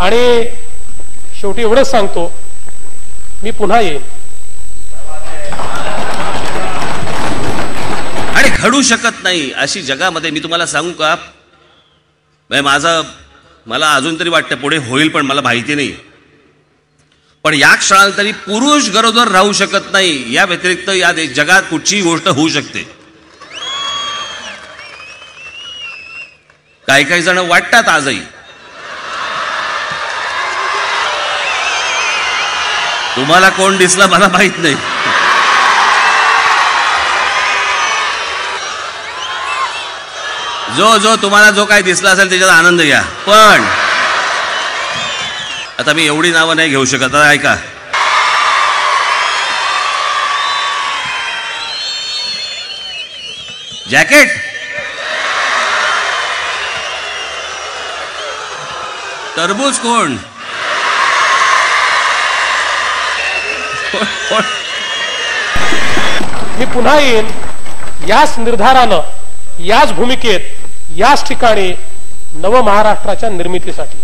आणि शेवटी एवढंच सांगतो मी पुन्हा येईन. आणि घडू शकत नाही अशी जगामध्ये मी तुम्हाला सांगू का? म्हणजे माझं मला अजून तरी वाटतं पुढे होईल पण मला माहिती नाही. पण या क्षणाला तरी पुरुष गरोदर राहू शकत नाही. या व्यतिरिक्त या जगात कुठचीही गोष्ट होऊ शकते. काही काही जण वाटतात आजही. तुम्हाला कोण दिसला मला माहीत नाही. जो जो तुम्हाला जो काही दिसला असेल त्याच्यात आनंद घ्या. पण आता मी एवढी नावं नाही घेऊ शकत आता ऐका. जॅकेट. टरबूज कोण कोण- कोण मी पुन्हा येईन याच निर्धारानं याच भूमिकेत याच ठिकाणी नव महाराष्ट्राच्या निर्मितीसाठी.